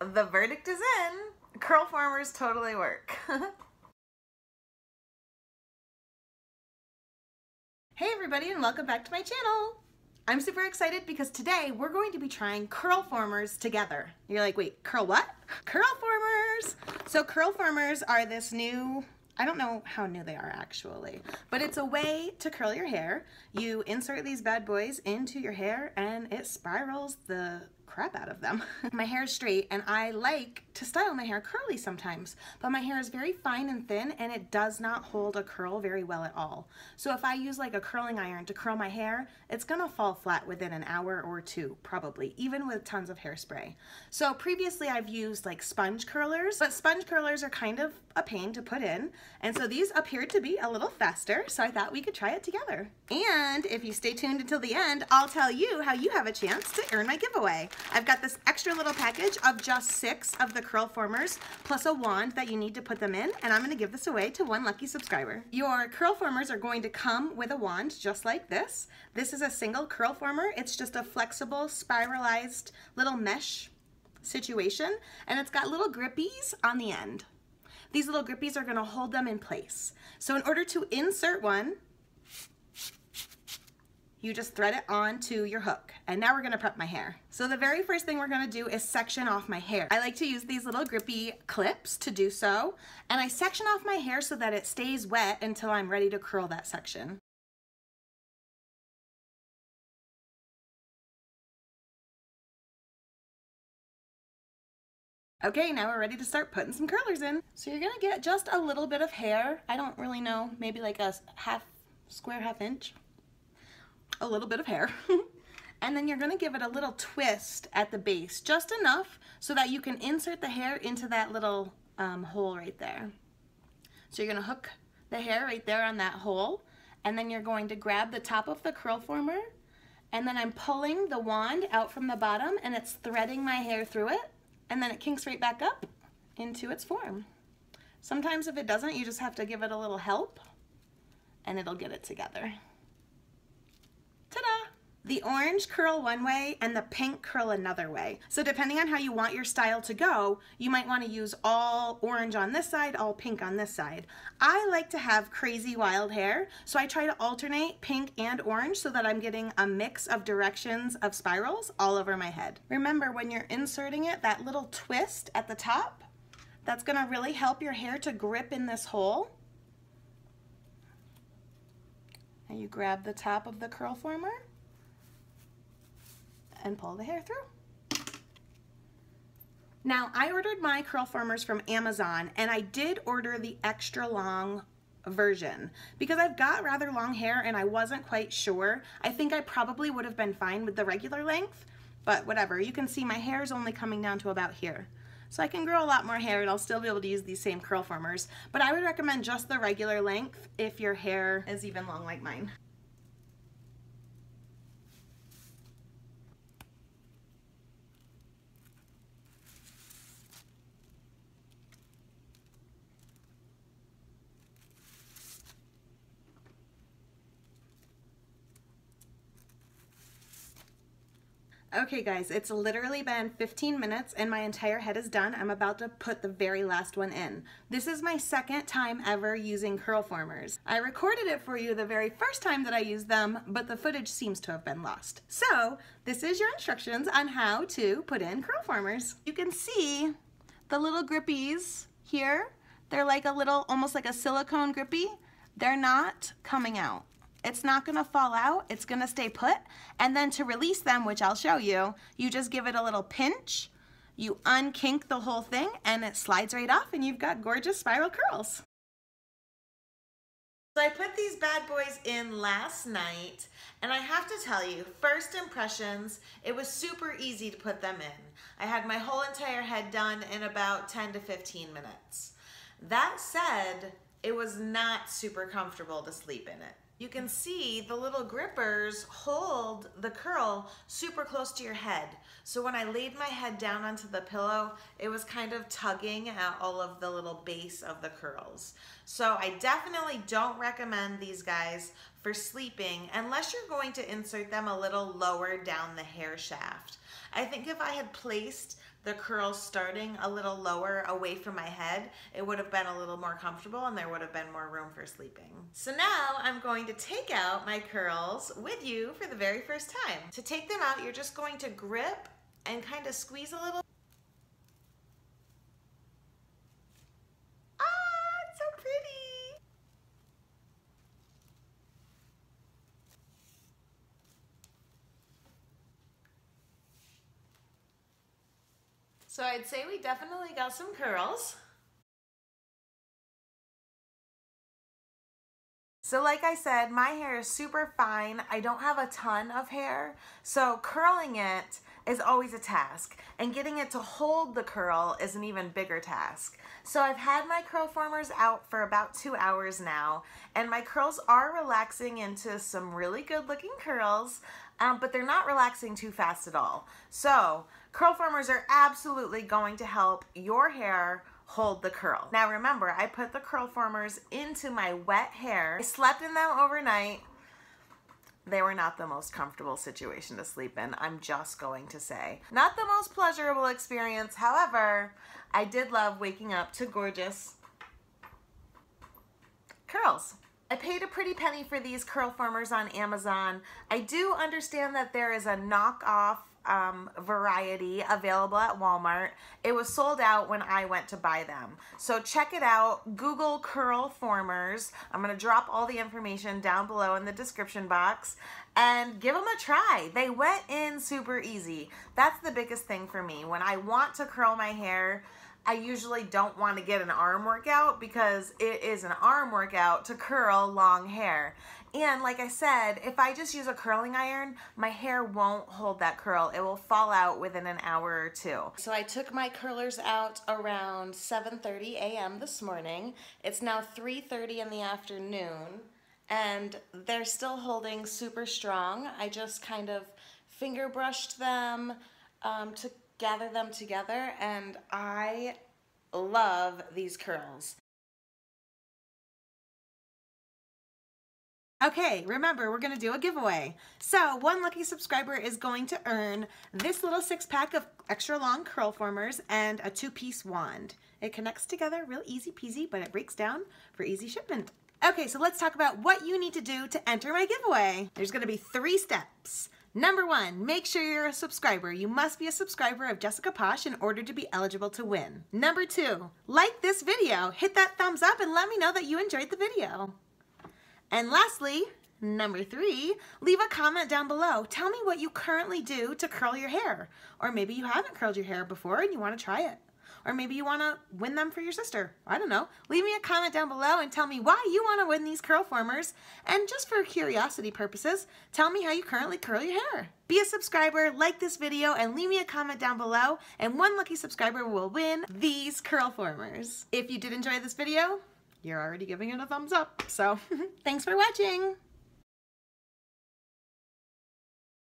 The verdict is in. Curlformers totally work. hey everybody and welcome back to my channel. I'm super excited because today we're going to be trying curlformers together. You're like, wait, curl what? Curl formers! So curlformers are this new I don't know how new they are actually, but it's a way to curl your hair. You insert these bad boys into your hair and it spirals the crap out of them. my hair is straight and I like to style my hair curly sometimes, but my hair is very fine and thin and it does not hold a curl very well at all. So if I use like a curling iron to curl my hair, it's gonna fall flat within an hour or two, probably, even with tons of hairspray. So previously I've used like sponge curlers, but sponge curlers are kind of a pain to put in. And so these appeared to be a little faster, so I thought we could try it together. And if you stay tuned until the end, I'll tell you how you have a chance to earn my giveaway. I've got this extra little package of just six of the curlformers, plus a wand that you need to put them in, and I'm gonna give this away to one lucky subscriber. Your curlformers are going to come with a wand just like this. This is a single curlformer. It's just a flexible, spiralized little mesh situation, and it's got little grippies on the end. These little grippies are gonna hold them in place. So in order to insert one, you just thread it onto your hook. And now we're gonna prep my hair. So the very first thing we're gonna do is section off my hair. I like to use these little grippy clips to do so. And I section off my hair so that it stays wet until I'm ready to curl that section. Okay, now we're ready to start putting some curlers in. So you're gonna get just a little bit of hair. I don't really know, maybe like a half square half inch. A little bit of hair. and then you're gonna give it a little twist at the base, just enough so that you can insert the hair into that little um, hole right there. So you're gonna hook the hair right there on that hole, and then you're going to grab the top of the curlformer, and then I'm pulling the wand out from the bottom and it's threading my hair through it and then it kinks right back up into its form. Sometimes if it doesn't, you just have to give it a little help and it'll get it together. The orange curl one way and the pink curl another way. So depending on how you want your style to go, you might want to use all orange on this side, all pink on this side. I like to have crazy wild hair, so I try to alternate pink and orange so that I'm getting a mix of directions of spirals all over my head. Remember when you're inserting it, that little twist at the top, that's gonna really help your hair to grip in this hole. And you grab the top of the curlformer and pull the hair through. Now, I ordered my curlformers from Amazon and I did order the extra long version because I've got rather long hair and I wasn't quite sure. I think I probably would have been fine with the regular length, but whatever. You can see my hair is only coming down to about here. So I can grow a lot more hair and I'll still be able to use these same curlformers. But I would recommend just the regular length if your hair is even long like mine. Okay guys, it's literally been 15 minutes and my entire head is done. I'm about to put the very last one in. This is my second time ever using curlformers. I recorded it for you the very first time that I used them, but the footage seems to have been lost. So this is your instructions on how to put in curlformers. You can see the little grippies here. They're like a little, almost like a silicone grippy. They're not coming out. It's not gonna fall out, it's gonna stay put. And then to release them, which I'll show you, you just give it a little pinch, you unkink the whole thing, and it slides right off and you've got gorgeous spiral curls. So I put these bad boys in last night, and I have to tell you, first impressions, it was super easy to put them in. I had my whole entire head done in about 10 to 15 minutes. That said, it was not super comfortable to sleep in it you can see the little grippers hold the curl super close to your head. So when I laid my head down onto the pillow, it was kind of tugging at all of the little base of the curls. So I definitely don't recommend these guys for sleeping unless you're going to insert them a little lower down the hair shaft. I think if I had placed the curls starting a little lower away from my head, it would have been a little more comfortable and there would have been more room for sleeping. So now I'm going to take out my curls with you for the very first time. To take them out, you're just going to grip and kind of squeeze a little So I'd say we definitely got some curls. So like I said, my hair is super fine. I don't have a ton of hair, so curling it is always a task, and getting it to hold the curl is an even bigger task. So I've had my curlformers out for about two hours now, and my curls are relaxing into some really good looking curls, um, but they're not relaxing too fast at all. So Curlformers are absolutely going to help your hair hold the curl. Now remember, I put the curlformers into my wet hair. I slept in them overnight. They were not the most comfortable situation to sleep in, I'm just going to say. Not the most pleasurable experience, however, I did love waking up to gorgeous curls. I paid a pretty penny for these curlformers on Amazon. I do understand that there is a knockoff um, variety available at Walmart. It was sold out when I went to buy them. So check it out. Google curlformers. I'm going to drop all the information down below in the description box and give them a try. They went in super easy. That's the biggest thing for me. When I want to curl my hair, I usually don't want to get an arm workout because it is an arm workout to curl long hair. And like I said, if I just use a curling iron, my hair won't hold that curl. It will fall out within an hour or two. So I took my curlers out around 7.30 a.m. this morning. It's now 3.30 in the afternoon and they're still holding super strong. I just kind of finger brushed them um, to gather them together and I love these curls. Okay, remember, we're to do a giveaway. So one lucky subscriber is going to earn this little six pack of extra long curlformers and a two-piece wand. It connects together real easy peasy, but it breaks down for easy shipment. Okay, so let's talk about what you need to do to enter my giveaway. There's to be three steps. Number one, make sure you're a subscriber. You must be a subscriber of Jessica Posh in order to be eligible to win. Number two, like this video, hit that thumbs up and let me know that you enjoyed the video. And lastly, number three, leave a comment down below. Tell me what you currently do to curl your hair. Or maybe you haven't curled your hair before and you want to try it. Or maybe you want to win them for your sister. I don't know. Leave me a comment down below and tell me why you want to win these curlformers. And just for curiosity purposes, tell me how you currently curl your hair. Be a subscriber, like this video, and leave me a comment down below. And one lucky subscriber will win these curlformers. If you did enjoy this video, you're already giving it a thumbs up. So thanks for watching.